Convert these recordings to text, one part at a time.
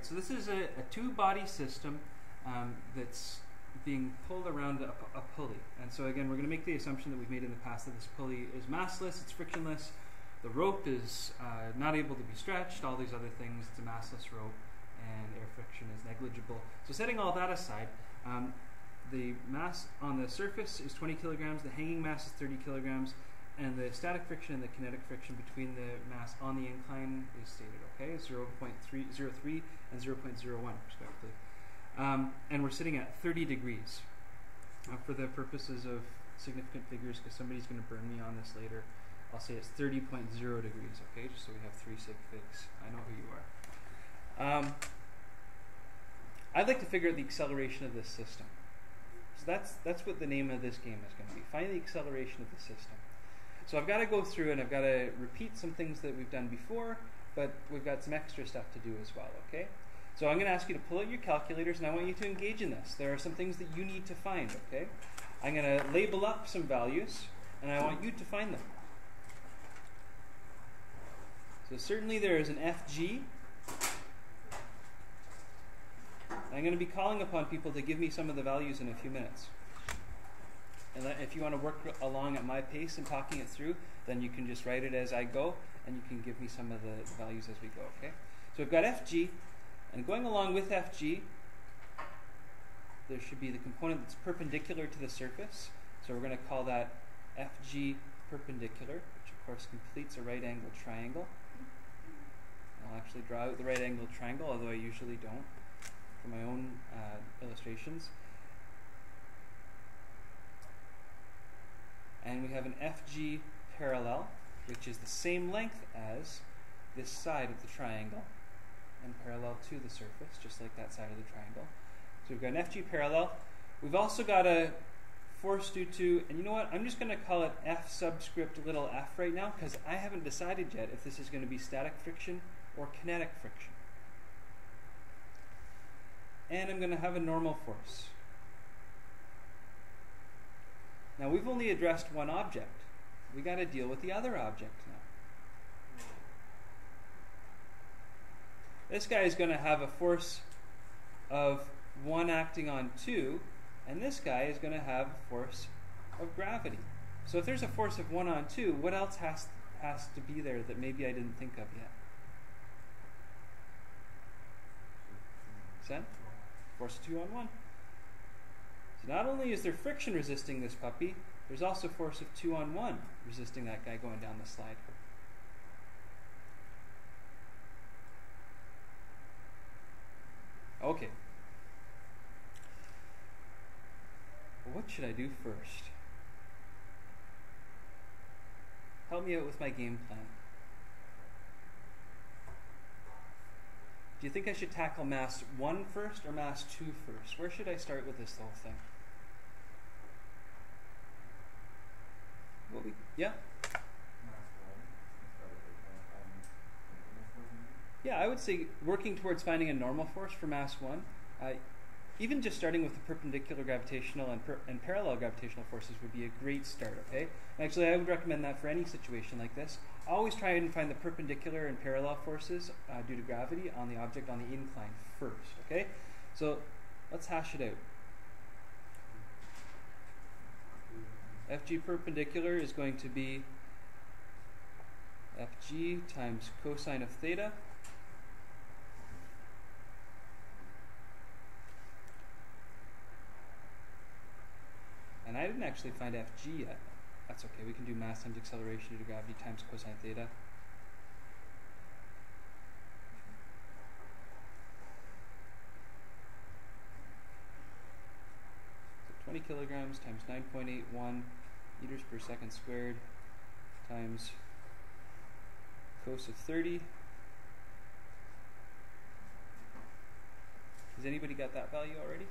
right, so this is a, a two-body system um, that's being pulled around a, a, pulley. And so again, we're going to make the assumption that we've made in the past that this pulley is massless, it's frictionless, the rope is uh, not able to be stretched, all these other things, it's a massless rope, and air friction is negligible. So setting all that aside, um, the mass on the surface is 20 kilograms, the hanging mass is 30 kilograms, and the static friction and the kinetic friction between the mass on the incline is stated, okay? 0.303 and 0.01 respectively. Um, and we're sitting at 30 degrees. Uh, for the purposes of significant figures, because somebody's going to burn me on this later, I'll say it's 30.0 degrees, okay? Just so we have three sig figs. I know who you are. Um, I'd like to figure out the acceleration of this system. So that's, that's what the name of this game is going to be. Find the acceleration of the system. So I've got to go through and I've got to repeat some things that we've done before, but we've got some extra stuff to do as well, okay? So I'm going to ask you to pull out your calculators and I want you to engage in this. There are some things that you need to find, okay? I'm going to label up some values and I want you to find them. So certainly there is an FG. I'm going to be calling upon people to give me some of the values in a few minutes. And if you want to work along at my pace and talking it through, then you can just write it as I go, and you can give me some of the values as we go, okay? So we've got FG, and going along with FG, there should be the component that's perpendicular to the surface. So we're going to call that FG perpendicular, which of course completes a right angle triangle. I'll actually draw out the right angle triangle, although I usually don't for my own uh, illustrations. And we have an FG parallel, which is the same length as this side of the triangle and parallel to the surface, just like that side of the triangle. So we've got an FG parallel. We've also got a force due to, and you know what, I'm just going to call it F subscript little f right now because I haven't decided yet if this is going to be static friction or kinetic friction. And I'm going to have a normal force. Now we've only addressed one object. We got to deal with the other object now. This guy is going to have a force of 1 acting on 2, and this guy is going to have a force of gravity. So if there's a force of 1 on 2, what else has, has to be there that maybe I didn't think of yet? Sen? Force 2 on 1. So not only is there friction resisting this puppy, there's also force of 2 on 1 resisting that guy going down the slide. Okay. What should I do first? Help me out with my game plan. Do you think I should tackle mass 1 first or mass 2 first? Where should I start with this whole thing? What we, yeah? Yeah, I would say working towards finding a normal force for mass 1. Uh, even just starting with the perpendicular gravitational and, per and, parallel gravitational forces would be a great start, okay? Actually, I would recommend that for any situation like this. Always try and find the perpendicular and parallel forces uh, due to gravity on the object on the incline first, okay? So let's hash it out. FG perpendicular is going to be FG times cosine of theta And I didn't actually find FG yet. That's okay, we can do mass times acceleration due to gravity times cosine theta. So 20 kilograms times 9.81 meters per second squared times cos of 30. Has anybody got that value already?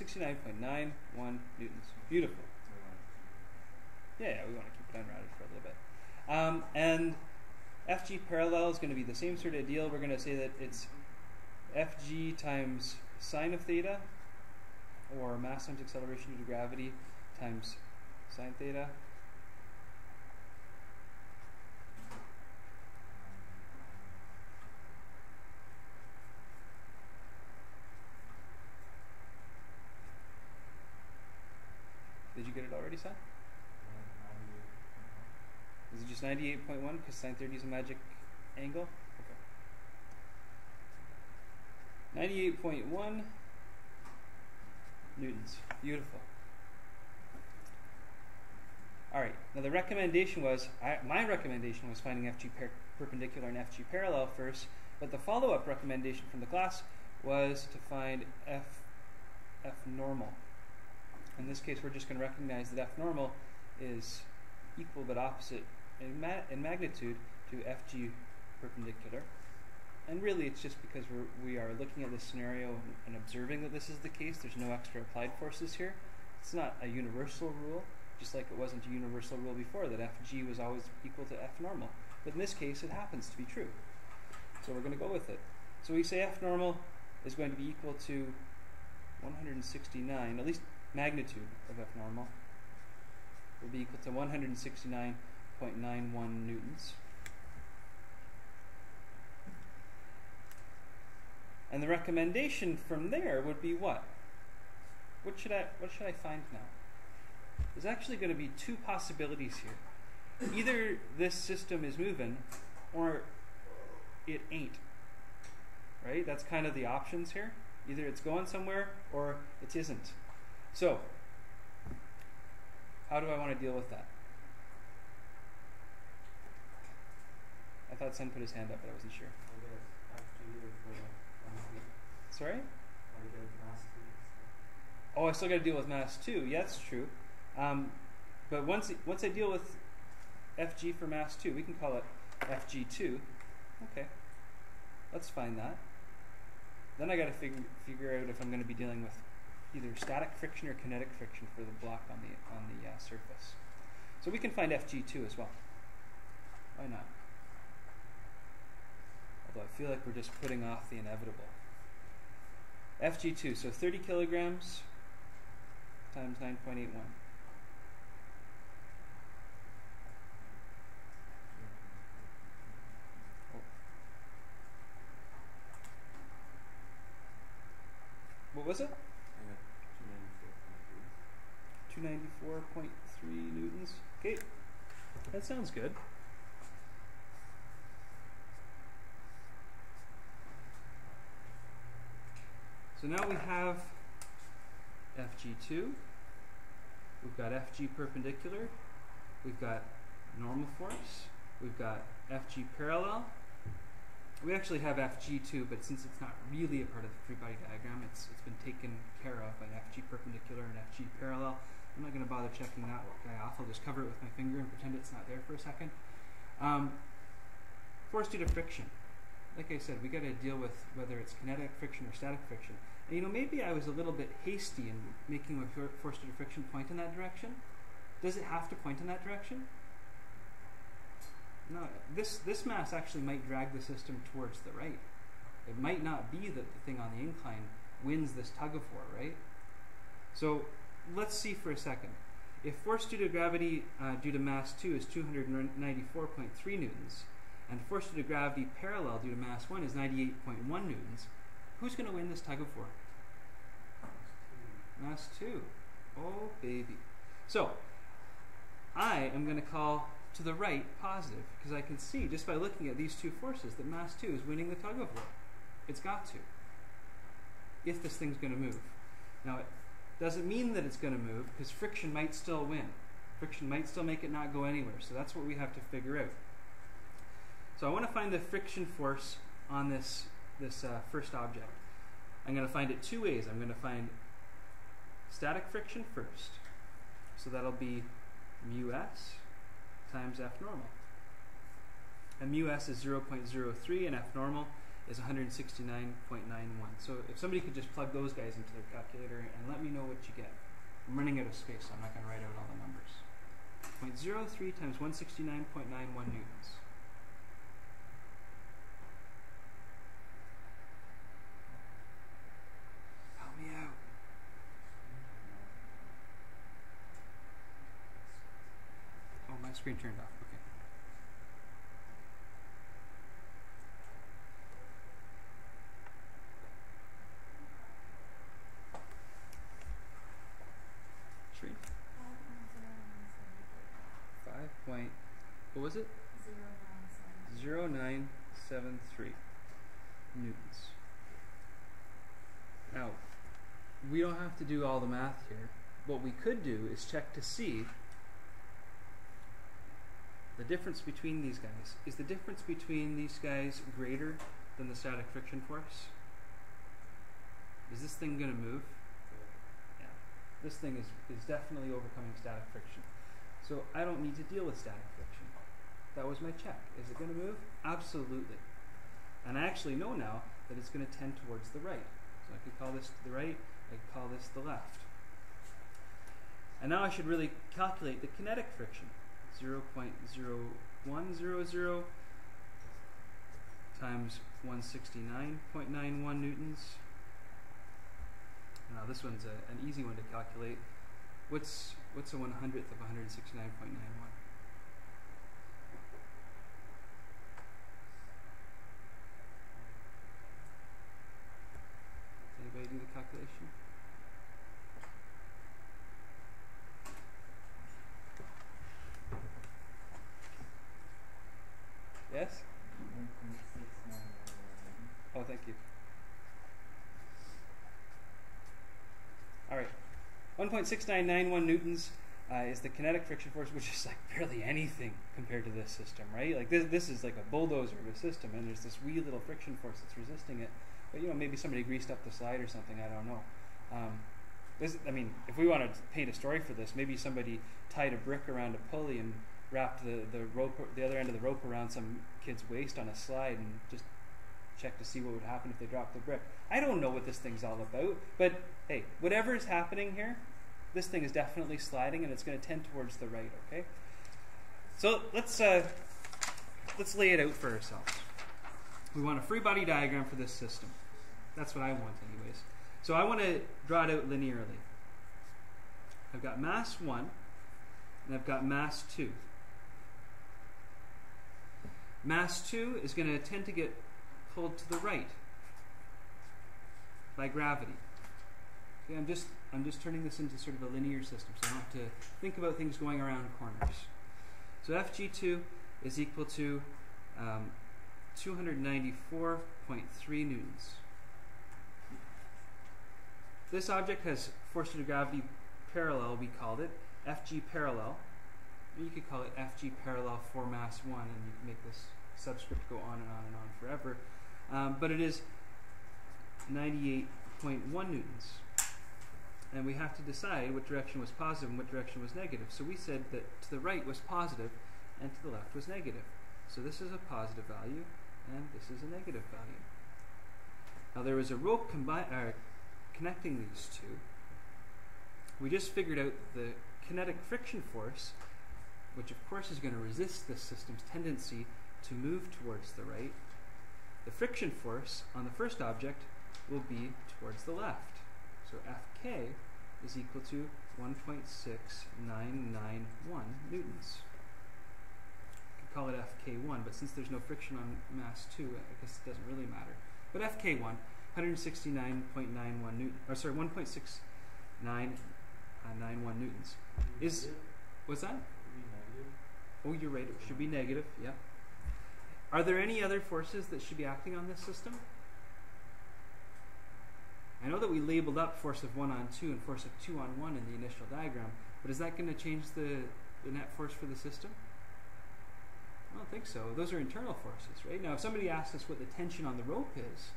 169.91 newtons. Beautiful. Yeah, we want to keep it unrouted for a little bit. Um, and FG parallel is going to be the same sort of deal. We're going to say that it's FG times sine of theta, or mass times acceleration due to gravity times sine theta. Did you get it already, son? Is it just 98.1 because sine 30 is a magic angle? Okay. 98.1 newtons. Beautiful. All right. Now the recommendation was, I, my recommendation was finding FG per perpendicular and FG parallel first, but the follow-up recommendation from the class was to find F, F normal. In this case, we're just going to recognize that F normal is equal but opposite in, ma in magnitude to FG perpendicular. And really, it's just because we're, we are looking at this scenario and, and observing that this is the case. There's no extra applied forces here. It's not a universal rule, just like it wasn't a universal rule before that FG was always equal to F normal. But in this case, it happens to be true. So we're going to go with it. So we say F normal is going to be equal to 169, at least magnitude of F normal will be equal to 169.91 newtons. And the recommendation from there would be what? What should I what should I find now? There's actually going to be two possibilities here. Either this system is moving or it ain't. Right? That's kind of the options here. Either it's going somewhere or it isn't. So, how do I want to deal with that? Thought Sen put his hand up, but I wasn't sure. Sorry? Oh, I still got to deal with mass two. Yeah, that's true. Um, but once once I deal with FG for mass two, we can call it FG2. Okay, let's find that. Then I got to figure figure out if I'm going to be dealing with either static friction or kinetic friction for the block on the on the uh, surface. So we can find FG2 as well. Why not? Although I feel like we're just putting off the inevitable. FG2, so 30 kilograms times 9.81. What was it? 294.3 newtons. Okay, that sounds good. So now we have FG2, we've got FG perpendicular, we've got normal force, we've got FG parallel. We actually have FG2, but since it's not really a part of the free body diagram, it's, it's been taken care of by FG perpendicular and FG parallel. I'm not going to bother checking that guy off. I'll just cover it with my finger and pretend it's not there for a second. Um, force due to friction. Like I said, we got to deal with whether it's kinetic friction or static friction. And you know, maybe I was a little bit hasty in making a force to friction point in that direction. Does it have to point in that direction? No. This this mass actually might drag the system towards the right. It might not be that the thing on the incline wins this tug of war, right? So let's see for a second. If force due to gravity uh, due to mass 2 is 294.3 newtons, and the force due to gravity parallel due to mass 1 is 98.1 newtons, who's going to win this tug of war? Mass 2. Oh, baby. So, I am going to call to the right positive, because I can see just by looking at these two forces that mass 2 is winning the tug of war. It's got to. If this thing's going to move. Now, it doesn't mean that it's going to move, because friction might still win. Friction might still make it not go anywhere, so that's what we have to figure out. So I want to find the friction force on this, this uh, first object. I'm going to find it two ways. I'm going to find static friction first. So that'll be mu s times F normal. And mu s is 0.03 and F normal is 169.91. So if somebody could just plug those guys into their calculator and let me know what you get. I'm running out of space, so I'm not going to write out all the numbers. 0.03 times 169.91 newtons. Screen turned off. Okay. Shree. Five point. What was it? Zero nine seven three newtons. Now, we don't have to do all the math here. What we could do is check to see the difference between these guys. Is the difference between these guys greater than the static friction force? Is this thing going to move? Yeah. This thing is, is definitely overcoming static friction. So I don't need to deal with static friction. That was my check. Is it going to move? Absolutely. And I actually know now that it's going to tend towards the right. So I could call this to the right, I could call this the left. And now I should really calculate the kinetic friction. 0.0100 times 169.91 newtons. Now this one's a, an easy one to calculate. What's what's a one hundredth of 169.91? Does anybody do the calculation? Yes? Oh, thank you. All right. 1.6991 newtons uh, is the kinetic friction force, which is like barely anything compared to this system, right? Like this, this is like a bulldozer of a system, and there's this wee little friction force that's resisting it. But you know, maybe somebody greased up the slide or something. I don't know. Um, this, I mean, if we want to paint a story for this, maybe somebody tied a brick around a pulley and wrapped the, the rope, the other end of the rope around some kid's waist on a slide and just check to see what would happen if they dropped the brick. I don't know what this thing's all about, but hey, whatever is happening here, this thing is definitely sliding and it's going to tend towards the right. Okay, so let's uh, let's lay it out for ourselves. We want a free body diagram for this system. That's what I want, anyways. So I want to draw it out linearly. I've got mass one, and I've got mass two. Mass 2 is going to tend to get pulled to the right by gravity. Okay, I'm just I'm just turning this into sort of a linear system, so I don't have to think about things going around corners. So Fg2 is equal to um, 294.3 newtons. This object has force to gravity parallel, we called it, Fg parallel. You could call it Fg parallel for mass 1, and you can make this subscript go on and on and on forever. Um, but it is 98.1 newtons. And we have to decide what direction was positive and what direction was negative. So we said that to the right was positive and to the left was negative. So this is a positive value and this is a negative value. Now there was a rope combi- uh, connecting these two. We just figured out the kinetic friction force, which of course is going to resist this system's tendency to move towards the right. The friction force on the first object will be towards the left. So Fk is equal to 1.6991 newtons. You could call it Fk1, but since there's no friction on mass 2, I guess it doesn't really matter. But Fk1, 169.91 newton, or sorry, 1.6991 newtons. Is what's that? Oh, you're right. It should be negative. Yeah. Are there any other forces that should be acting on this system? I know that we labeled up force of 1 on 2 and force of 2 on 1 in the initial diagram, but is that going to change the, the net force for the system? I don't think so. Those are internal forces, right? Now, if somebody asks us what the tension on the rope is,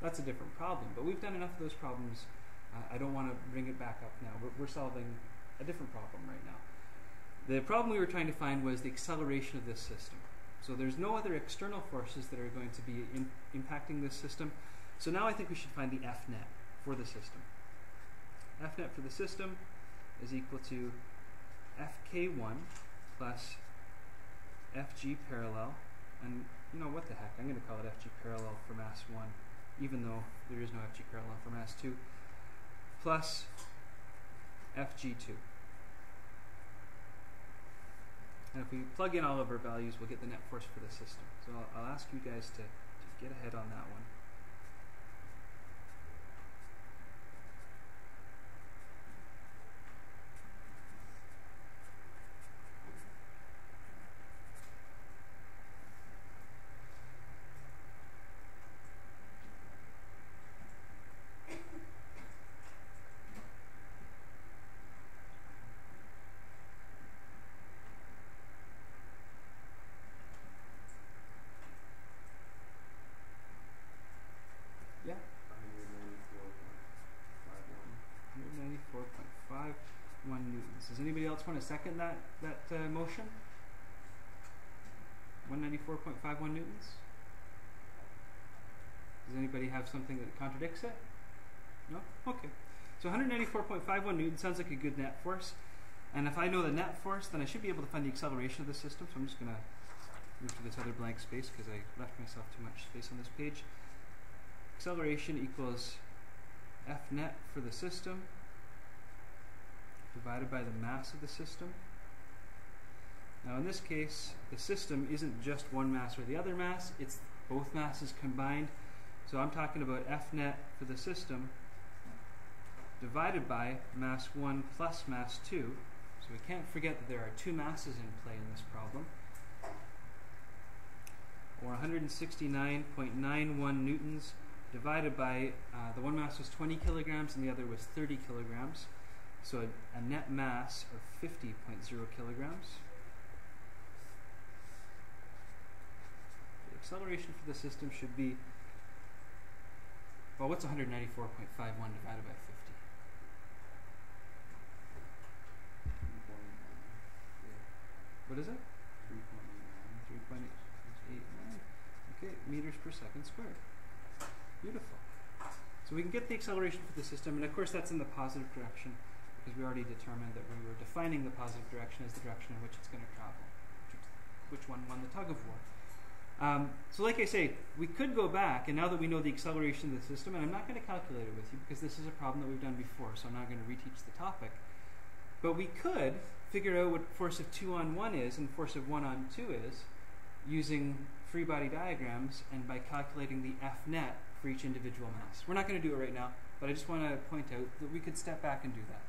that's a different problem. But we've done enough of those problems. Uh, I don't want to bring it back up now. We're, we're solving a different problem right now. The problem we were trying to find was the acceleration of this system. So there's no other external forces that are going to be in, impacting this system. So now I think we should find the F net for the system. F net for the system is equal to Fk1 plus Fg parallel, and you know what the heck, I'm going to call it Fg parallel for mass 1, even though there is no Fg parallel for mass 2, plus Fg2. And if we plug in all of our values, we'll get the net force for the system. So I'll, I'll ask you guys to, to get ahead on that one. Yeah, 194.51 newtons. Does anybody else want to second that, that uh, motion? 194.51 newtons? Does anybody have something that contradicts it? No? Okay. So 194.51 newtons sounds like a good net force. And if I know the net force, then I should be able to find the acceleration of the system. So I'm just going to move to this other blank space because I left myself too much space on this page. Acceleration equals F net for the system divided by the mass of the system. Now in this case, the system isn't just one mass or the other mass, it's both masses combined. So I'm talking about F net for the system divided by mass 1 plus mass 2. So we can't forget that there are two masses in play in this problem. Or 169.91 newtons divided by uh, the one mass was 20 kilograms and the other was 30 kilograms. So a, a net mass of 50.0 kilograms. The acceleration for the system should be, well, what's 194.51 divided by 50? What is it? 3.89. Okay, meters per second squared. Beautiful. So we can get the acceleration for the system, and of course that's in the positive direction because we already determined that we were defining the positive direction as the direction in which it's going to travel, which, one won the tug of war. Um, so like I say, we could go back, and now that we know the acceleration of the system, and I'm not going to calculate it with you because this is a problem that we've done before, so I'm not going to reteach the topic. But we could figure out what force of 2 on 1 is and force of 1 on 2 is using free body diagrams and by calculating the F net for each individual mass. We're not going to do it right now, but I just want to point out that we could step back and do that.